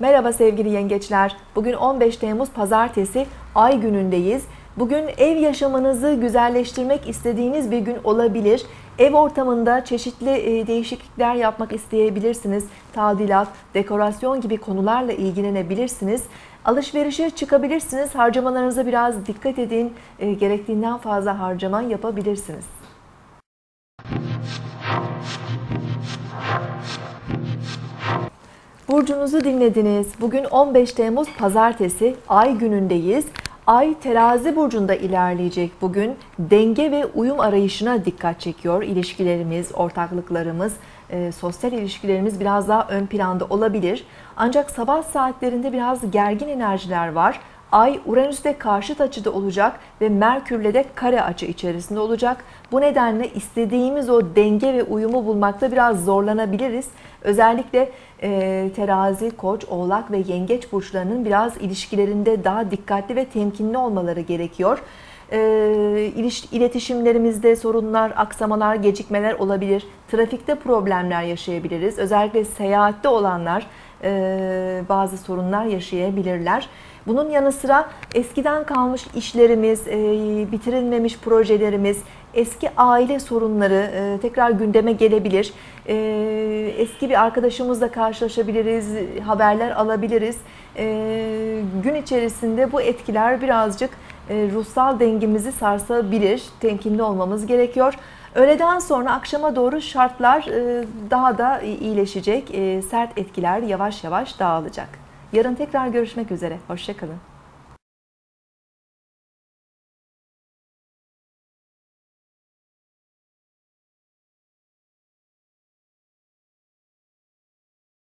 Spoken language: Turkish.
Merhaba sevgili yengeçler. Bugün 15 Temmuz Pazartesi ay günündeyiz. Bugün ev yaşamınızı güzelleştirmek istediğiniz bir gün olabilir. Ev ortamında çeşitli e, değişiklikler yapmak isteyebilirsiniz. Tadilat, dekorasyon gibi konularla ilgilenebilirsiniz. Alışverişe çıkabilirsiniz. Harcamalarınıza biraz dikkat edin. E, Gerektiğinden fazla harcama yapabilirsiniz. Burcunuzu dinlediniz. Bugün 15 Temmuz Pazartesi ay günündeyiz. Ay terazi burcunda ilerleyecek bugün. Denge ve uyum arayışına dikkat çekiyor. İlişkilerimiz, ortaklıklarımız, e, sosyal ilişkilerimiz biraz daha ön planda olabilir. Ancak sabah saatlerinde biraz gergin enerjiler var. Ay Uranüs'te karşıt açıda olacak ve Merkür'le de kare açı içerisinde olacak. Bu nedenle istediğimiz o denge ve uyumu bulmakta biraz zorlanabiliriz. Özellikle e, terazi, koç, oğlak ve yengeç burçlarının biraz ilişkilerinde daha dikkatli ve temkinli olmaları gerekiyor. E, iletişimlerimizde sorunlar, aksamalar, gecikmeler olabilir. Trafikte problemler yaşayabiliriz. Özellikle seyahatte olanlar e, bazı sorunlar yaşayabilirler. Bunun yanı sıra eskiden kalmış işlerimiz, e, bitirilmemiş projelerimiz, eski aile sorunları e, tekrar gündeme gelebilir. E, eski bir arkadaşımızla karşılaşabiliriz, haberler alabiliriz. Gün içerisinde bu etkiler birazcık ruhsal dengemizi sarsabilir. Temkinli olmamız gerekiyor. Öğleden sonra akşama doğru şartlar daha da iyileşecek. Sert etkiler yavaş yavaş dağılacak. Yarın tekrar görüşmek üzere. Hoşçakalın.